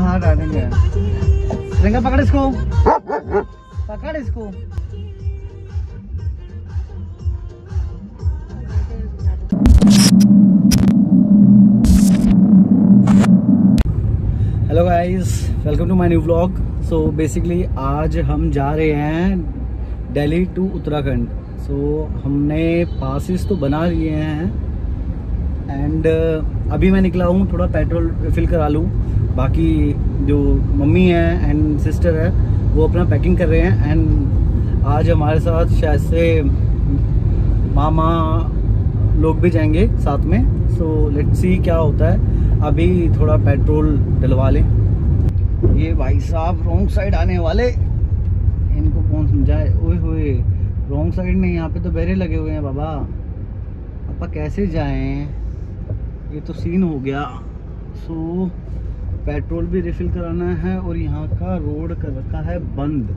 हाँ हाँ डालेंगे प्रियंका पकड़ इसको पकड़ इसको hello guys welcome to my new vlog so basically आज हम जा रहे हैं Delhi to Uttarakhand so so, हमने पासिस तो बना लिए हैं एंड uh, अभी मैं निकला हूँ थोड़ा पेट्रोल फिल करा लूँ बाकी जो मम्मी है एंड सिस्टर है, वो अपना पैकिंग कर रहे हैं एंड आज हमारे साथ शायद से मामा लोग भी जाएँगे साथ में सो लेट्स सी क्या होता है। अभी थोड़ा पेट्रोल डलवा लें। ये भाई साहब रॉन्ग साइड आने वाले। इनको कौन समझाए? ओए होए रॉन्ग साइड नहीं, यहाँ पे तो बहरे लगे हुए हैं बाबा। अपा कैसे जाएँ? ये तो सीन हो गया। सो पेट्रोल भी रिफिल कराना है और यहाँ का रोड कर रखा है बंद।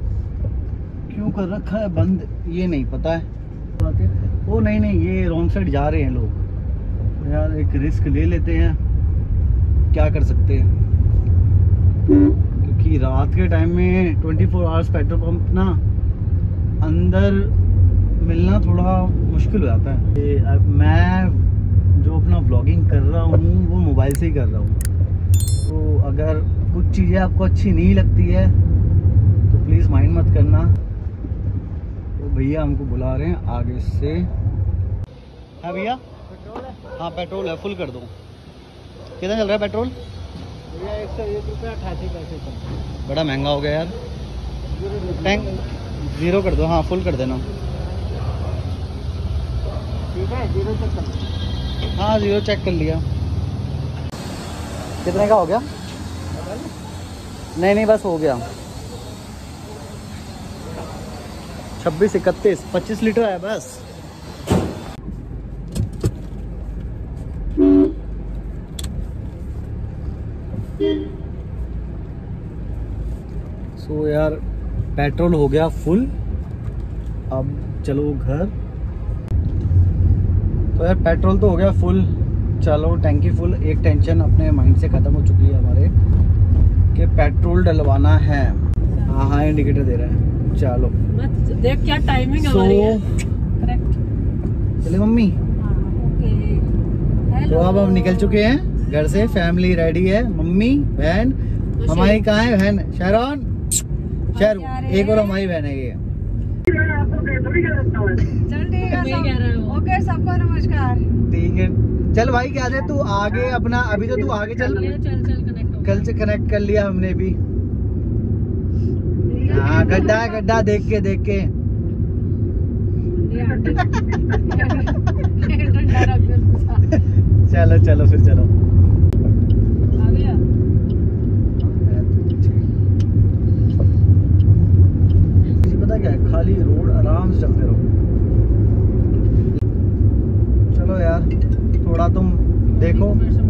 क्यों कर रखा है बंद, ये नहीं पता है। ओ, नहीं नहीं, ये रॉन्ग साइड जा रहे हैं लोग। यार, एक रिस्क ले लेते हैं। क्या कर सकते हैं? क्योंकि रात के टाइम में 24 फोर आवर्स पेट्रोल पंप ना, अंदर मिलना थोड़ा मुश्किल हो जाता है। मैं जो अपना ब्लॉगिंग कर रहा हूँ, वो मोबाइल से ही कर रहा हूँ। तो अगर कुछ चीज़ें आपको अच्छी नहीं लगती है तो प्लीज़ माइंड मत करना। तो भैया हमको बुला रहे हैं आगे से। हाँ भैया? हाँ। पेट्रोल है फुल कर दो। कितना चल रहा है पेट्रोल? भैया एक सौ एक रुपया अठासी पैसे का बड़ा महँगा हो गया यार। Tank zero. कर दो हाँ फुल कर देना। ठीक है ज़ीरो तक कर हाँ ज़ीरो चेक कर लिया। कितने का हो गया? नहीं नहीं बस हो गया। छब्बीस इकतीस पच्चीस लीटर है बस। सो so, यार पेट्रोल हो गया फुल अब चलो घर। तो यार पेट्रोल तो हो गया फुल चलो टैंकी फुल एक टेंशन अपने माइंड से ख़त्म हो चुकी है हमारे कि पेट्रोल डलवाना है। हाँ हाँ इंडिकेटर दे रहा है। चलो। देख क्या टाइमिंग सो हमारी है। चले मम्मी। ओके तो अब हम निकल चुके हैं घर से। फैमिली रेडी है। मम्मी बहन हमारी कहाँ है बहन? शहरौन? शहर एक और हमारी बहन है ये। चल ठीक है मैं कह रहा हूँ। ओके सबको नमस्कार ठीक है चल भाई क्या दे? तू आगे अपना अभी तो तू आगे चल। कल से कनेक्ट कर लिया हमने भी। हाँ गड्ढा है गड्ढा देख के देख के। चलो चलो फिर चलो। पता क्या है खाली रोड आराम से चलते रहो चलो यार थोड़ा तुम देखो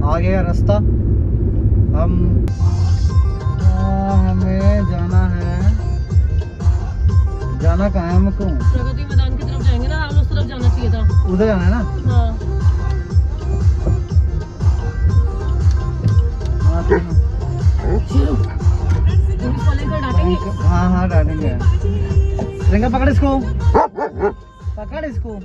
आगे का रास्ता। हम आ, हमें जाना है। जाना कहाँ है हमको? प्रगति मैदान की तरफ़ जाएँगे ना हम उस तरफ़ जाना चाहिए था। उधर जाना है ना? हाँ। हाँ, हाँ। हाँ डालेंगे। पकड़ इसको। पकड़ इसको।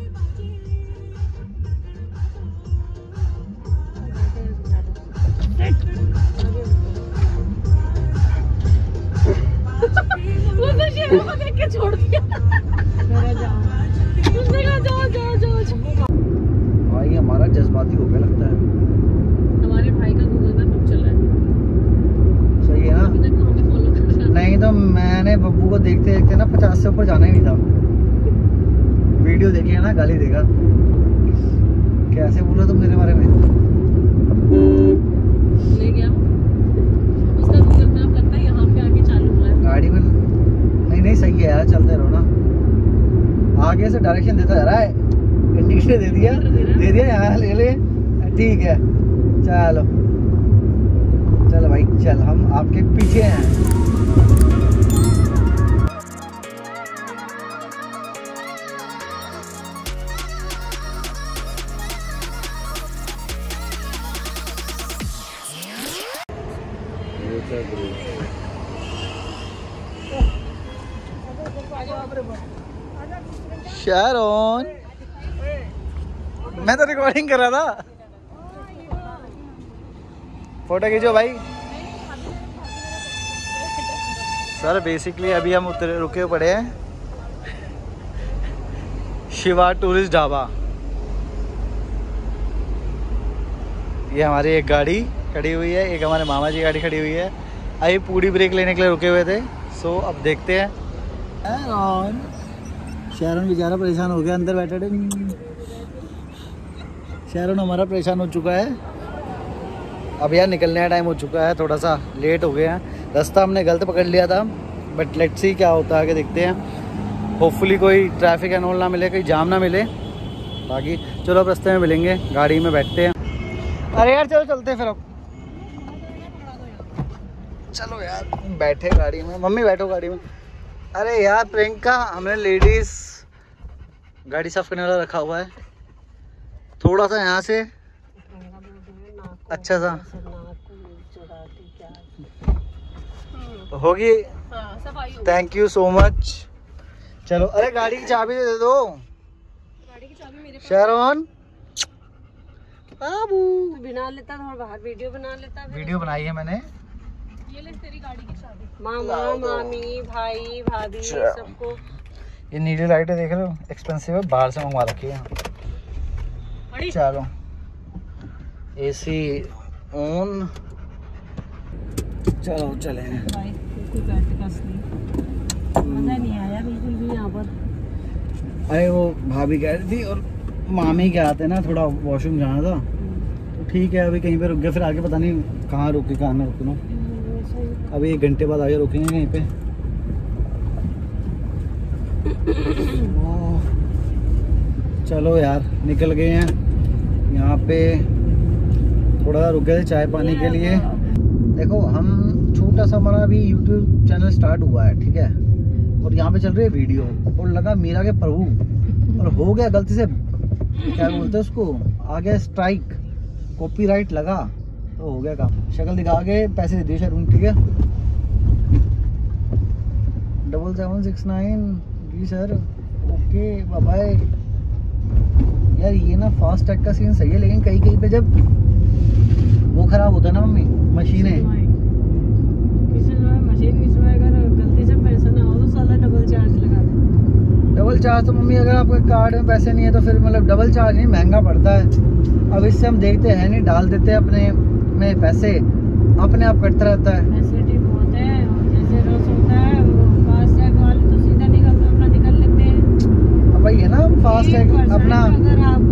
उसने शेरों को देख के छोड़ दिया। उसने कहा जाओ जाओ जाओ जाओ। भाई हमारा जज्बाती हो गया लगता है। हमारे भाई का गूगल मैप अब चल रहा है। सही है ना? अभी तक हमें फॉलो कर रहा है। नहीं तो मैंने बब्बू को देखते देखते ना पचास से ऊपर जाना ही नहीं था। वीडियो देखी है ना गाली देगा। कैसे बोला तुम मेरे बारे में? ले गया उसका गूगल मैप लगता है यहाँ पे आके चालू हुआ है। गाड़ी में नहीं नहीं सही है यार चलते रहो ना। आगे से डायरेक्शन देता जा रहा है। इंडिकेटर दे दिया। दे दिया यहाँ ले ले। ठीक है। चलो। चलो भाई चल हम आपके पीछे हैं। शारोन मैं तो रिकॉर्डिंग कर रहा था। फ़ोटो खींचो भाई। सर बेसिकली अभी हम उतरे, रुके पड़े हैं। शिवा टूरिस्ट ढाबा। ये हमारी एक गाड़ी खड़ी हुई है, एक हमारे मामा जी गाड़ी खड़ी हुई है। अभी पूरी ब्रेक लेने के लिए रुके हुए थे। सो अब देखते हैं। शहरन बेचारा परेशान हो गया, अंदर बैठे थे शहरन हमारा परेशान हो चुका है। अब यार निकलने का टाइम हो चुका है थोड़ा सा लेट हो गया है। रास्ता हमने गलत पकड़ लिया था बट लेट्स सी क्या होता है, आगे देखते हैं। होपफुली कोई ट्रैफ़िक एंड ऑल ना मिले, कोई जाम ना मिले। बाकी, चलो अब रास्ते में मिलेंगे, गाड़ी में बैठते हैं। अरे यार, चलो चलते हैं फिर अब। चलो यार, बैठे गाड़ी में, मम्मी बैठो गाड़ी में। अरे यार, प्रियंका, हमने लेडीज़ गाड़ी साफ़ करने वाला रखा हुआ है। थोड़ा सा यहाँ से। अच्छा सा। होगी। थैंक यू सो मच चलो अरे गाड़ी की चाबी दे दो। शहरोन बाबू। बना लेता था और बाहर वीडियो बना लेता वीडियो बनाई है मैंने। ये ले तेरी गाड़ी की चाबी। मामा मामी भाई भाभी अच्छा। सबको। ये नीली लाइटें देख रहे हो? एक्सपेंसिव है बाहर से मंगवा रखी है चलो। एसी ऑन चलो चले। भाई बिल्कुल बैठ का असली मज़ा नहीं आया बिल्कुल भी यहाँ पर। अरे वो भाभी कह रही थी और मामी के आते ना थोड़ा वॉशरूम जाना था। तो ठीक है अभी कहीं पे रुक गया फिर आगे पता नहीं कहाँ रुके कहाँ ना रुकना अभी एक घंटे बाद आगे रुकेंगे कहीं पे। चलो यार, निकल गए हैं। यहाँ पे थोड़ा रुके थे चाय पानी के लिए। देखो, हम छोटा सा हमारा अभी यूट्यूब चैनल स्टार्ट हुआ है, ठीक है? और यहाँ पे चल रही है वीडियो और लगा मीरा के प्रभु। और हो गया गलती से, क्या बोलते हैं उसको? आ गया स्ट्राइक कॉपीराइट लगा तो हो गया काम। शक्ल दिखा के पैसे दे दिए शरून ठीक है? डबल सेवन सिक्स नाइन जी सर ओके बाय यार ये ना फास्ट टैग का सीन सही है लेकिन कहीं कहीं पे जब वो खराब होता है ना मम्मी मशीनें किसी में मशीन किसी में अगर गलती से पैसा ना साला डबल चार्ज लगा दे। डबल चार्ज तो मम्मी अगर आपके कार्ड में पैसे नहीं है तो फिर मतलब डबल चार्ज नहीं महँगा पड़ता है। अब इससे हम देखते हैं नहीं डाल देते हैं अपने में पैसे। अपने आप कटता रहता है। है और जैसे रस होता है वो फास्ट टैग वाले तो सीधा निकल अपना निकल लेते हैं ना फास्ट अपना।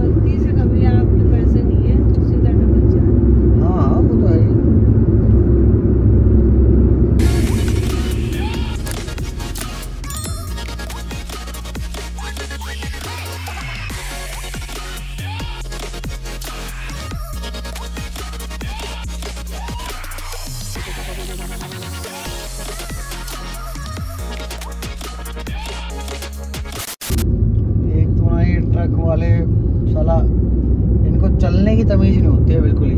चलने की तमीज नहीं होती है, बिल्कुल ही।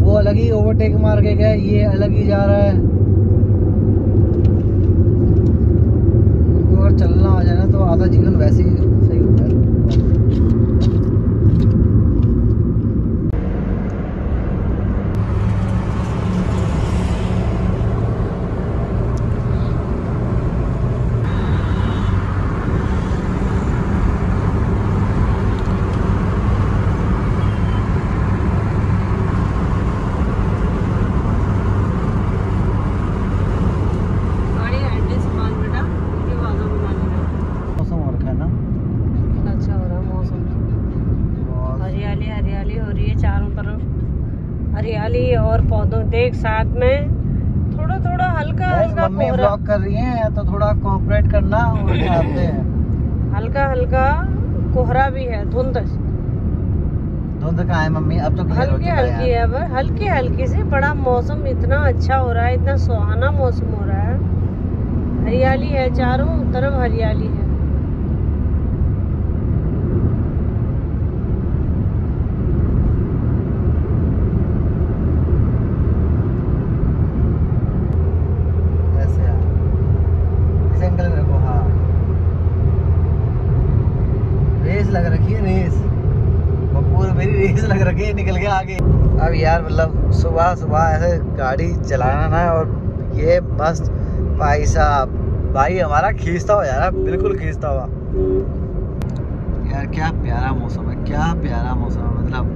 वो अलग ही ओवरटेक मार के गए ये अलग ही जा रहा है। उनको अगर चलना आ जाए ना तो आधा जीवन वैसे ही है गाड़ी हैंडल संभाल बेटा ये वाला बना लेना मौसम हो रखा है ना कितना अच्छा हो रहा है मौसम बहुत हरियाली हरियाली हो रही है चारों तरफ़ हरियाली और पौधों देख साथ में थोड़ा थोड़ा हल्का हल्का मम्मी ब्लॉग कर रही हैं तो थोड़ा कोऑपरेट करना और आते हैं। हल्का हल्का कोहरा भी है धुंध। धुंध कहाँ है मम्मी? अब तो हल्की हल्की है। अब हल्की हल्की से बड़ा मौसम इतना अच्छा हो रहा है इतना सुहाना मौसम हो रहा है। हरियाली है चारों तरफ़ हरियाली है। लग रखी है रेस बकूर मेरी रेस लग रखी है, निकल के आगे। अब यार मतलब सुबह सुबह ऐसे गाड़ी चलाना ना, और ये मस्त भाई साहब। भाई, हमारा खींचता हुआ यार, बिल्कुल खींचता हुआ। यार, क्या प्यारा मौसम है, क्या प्यारा मौसम है मतलब।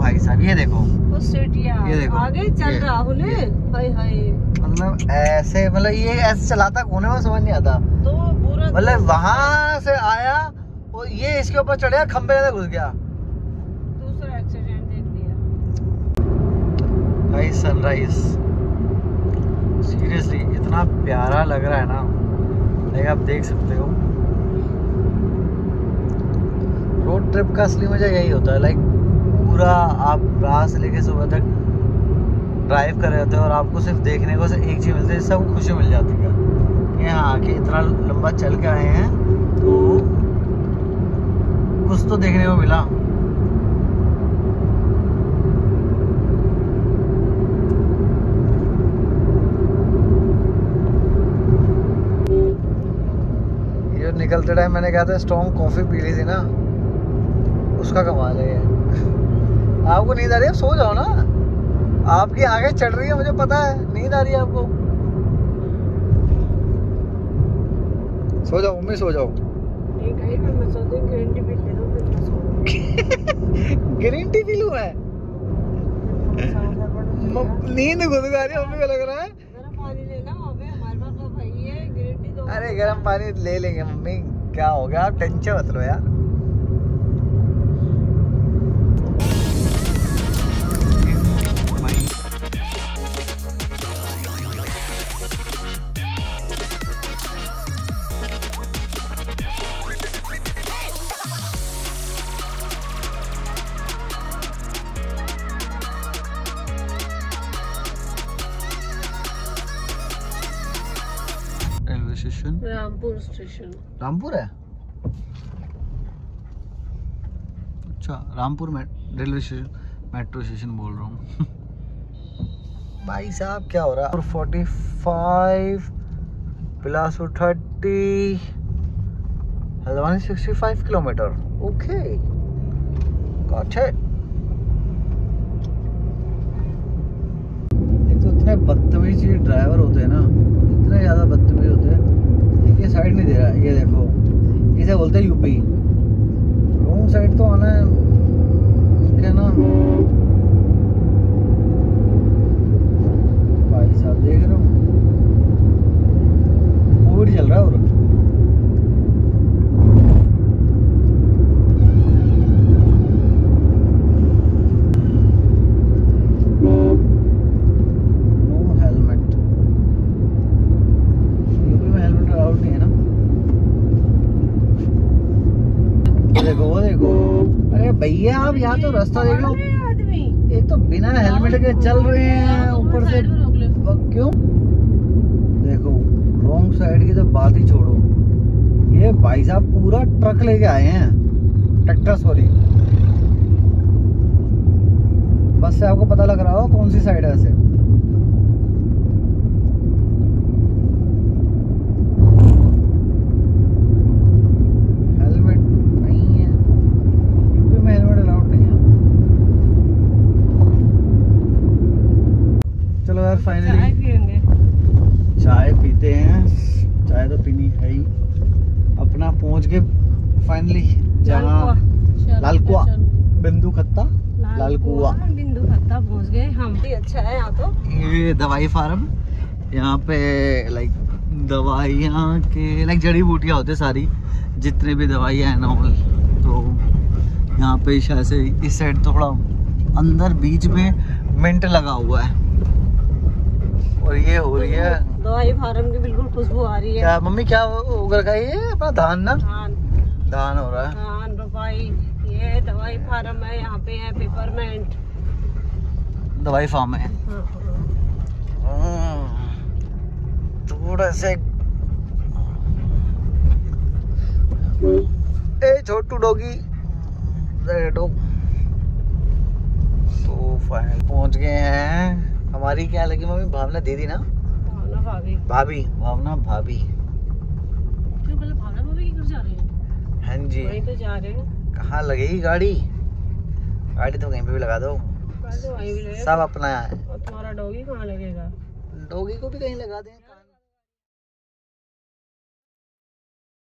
भाई साहब, ये देखो। वो ये देखो, आगे चल राहुल ये। हाय हाय। मतलब ऐसे मतलब ये ऐसे चलाता कौन है वो समझ नहीं आता। तो पूरा मतलब वहाँ से आया और ये इसके ऊपर चढ़ा खंबे में घुस गया। दूसरा एक्सीडेंट देख लिया। सनराइज सीरियसली इतना प्यारा लग रहा है ना। लाइक आप देख सकते हो। रोड ट्रिप का असली मज़ा यही होता है लाइक पूरा आप रात से लेके सुबह तक ड्राइव कर रहे होते हो और आपको सिर्फ़ देखने को सिर्फ़ एक चीज़ मिलती है आपको खुशी मिल जाती है। कि हाँ आके इतना लंबा चल के आए हैं तो कुछ तो देखने को मिला। निकलते टाइम मैंने कहा था, स्ट्रॉन्ग कॉफ़ी पी ली थी ना, उसका कमाल है आपको नींद आ रही है? सो जाओ ना। आपकी आँखें चढ़ रही है मुझे पता है। नींद आ रही है आपको। सो जाओ मम्मी सो जाओ। ग्रीन टी पी ले मैं? हो नींद घुस आ रही है मम्मी को लग रहा है। गरम पानी लेना वहाँ पे हमारे पास तो है दो अरे गर्म पानी ले लेंगे मम्मी। क्या हो गया? आप टेंशन मत लो यार। स्टेशन रामपुर है? अच्छा Rampur railway station, metro station बोल रहा हूँ। भाई साहब, क्या हो रहा है? Forty five plus thirty, Haldwani sixty five kilometre. Okay. It. तो इतने बदतमीज ड्राइवर होते हैं ना। इतने ज़्यादा बदतमीज होते हैं। साइड नहीं दे रहा ये देखो। इसे बोलते यूपी। रॉन्ग साइड तो आना है। क्या ना भाई साहब देख रहे हो कोविड चल रहा है और नो हेलमेट यूपी में हेलमेट अलाउड नहीं है ना वो देखो वो देखो अरे भैया आप यहाँ तो रास्ता देख लो। ये एक तो बिना हेलमेट के चल रहे हैं ऊपर से। क्यों? देखो रॉन्ग साइड की तो बात ही छोड़ो। ये भाई साहब पूरा ट्रक लेके आए हैं। ट्रैक्टर सॉरी बस से आपको पता लग रहा हो कौन सी साइड है ऐसे हेलमेट नहीं है यूपी में हेलमेट अलाउड नहीं है चलो यार चाय फाइनली पियेंगे चाय पीते हैं चाय तो पीनी है ही अपना पहुँच के फाइनली जहाँ लाल कुआँ। बिंदु खत्ता लाल कुआँ। बिंदु खत्ता पहुँच गए हम भी अच्छा है यहाँ तो ये दवाई फार्म। यहाँ पे लाइक दवाइयाँ के लाइक जड़ी बूटियाँ होती है सारी जितने भी दवाइयाँ हैं नॉर्मल तो यहाँ पे शायद से इस साइड थोड़ा अंदर बीच में मिंट लगा हुआ है। और ये हो रही है। दवाई फार्म की बिल्कुल खुशबू आ रही है। क्या मम्मी क्या उग रखा है ये अपना धान ना? धान। धान हो रहा है। धान रोपाई ये दवाई फार्म है यहाँ पे है पेपरमेंट। दवाई फार्म है। हम्म, थोड़ा से ए छोटू डॉगी। डॉग तो फाइनल पहुँच गए हैं। हमारी क्या लगी मम्मी? भावना दीदी ना? भावना भाभी। भाभी। भावना भाभी। क्यों पहले भावना भाभी की घर जा रहे हैं? हाँ जी। वहीं तो जा रहे हैं। कहाँ लगेगी गाड़ी? गाड़ी तो कहीं पे भी लगा दो। तो सब अपना है। तुम्हारा डॉगी कहाँ लगेगा? डोगी को भी कहीं लगा दें।